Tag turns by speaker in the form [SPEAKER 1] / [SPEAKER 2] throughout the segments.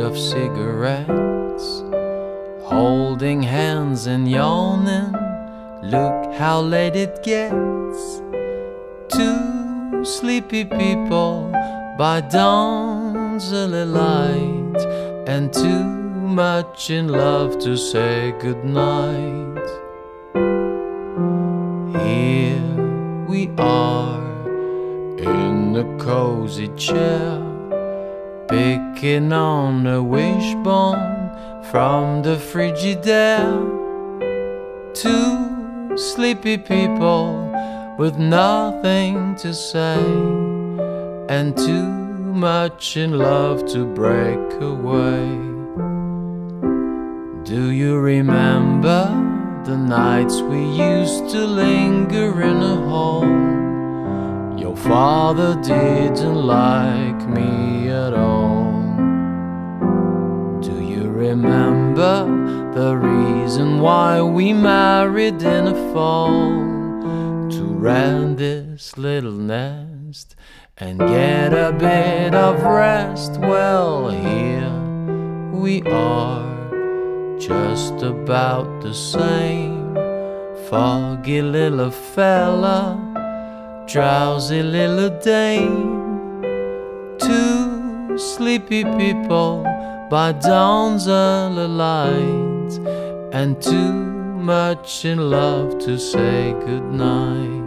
[SPEAKER 1] of cigarettes, holding hands and yawning. Look how late it gets. Two sleepy people by dawn's early light, and too much in love to say goodnight. Here we are in the cozy chair, on a wishbone from the Frigidaire. Two sleepy people with nothing to say, and too much in love to break away. Do you remember the nights we used to linger in a hall? Your father didn't like me at all. Remember the reason why we married in the fall? To rent this little nest and get a bit of rest. Well, here we are, just about the same. Foggy little fella drowsy little dame. Two sleepy people by dawn's early light, and too much in love to say goodnight.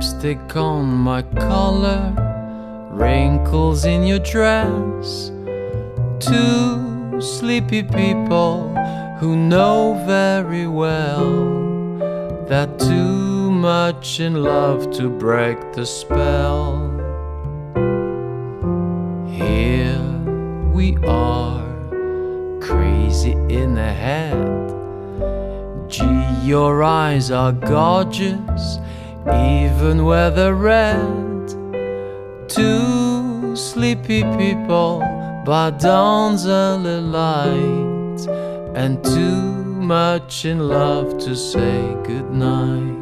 [SPEAKER 1] Lipstick on my collar, wrinkles in your dress. Two sleepy people who know very well that too much in love to break the spell. Here we are crazy in the head. Gee, your eyes are gorgeous, even where they're red. Two sleepy people by dawn's early light, and too much in love to say goodnight.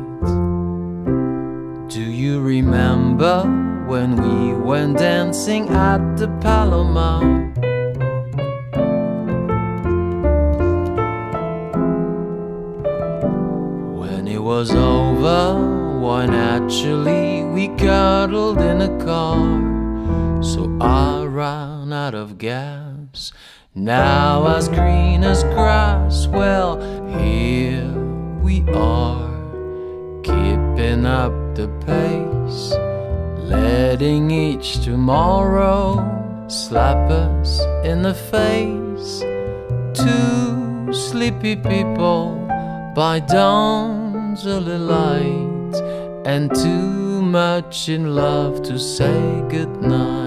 [SPEAKER 1] Do you remember when we went dancing at the Palomar? It was over, why naturally we cuddled in a car. So I ran out of gas. Now as green as grass, well, here we are, keeping up the pace, letting each tomorrow slap us in the face. Two sleepy people by dawn's early light, and too much in love to say goodnight.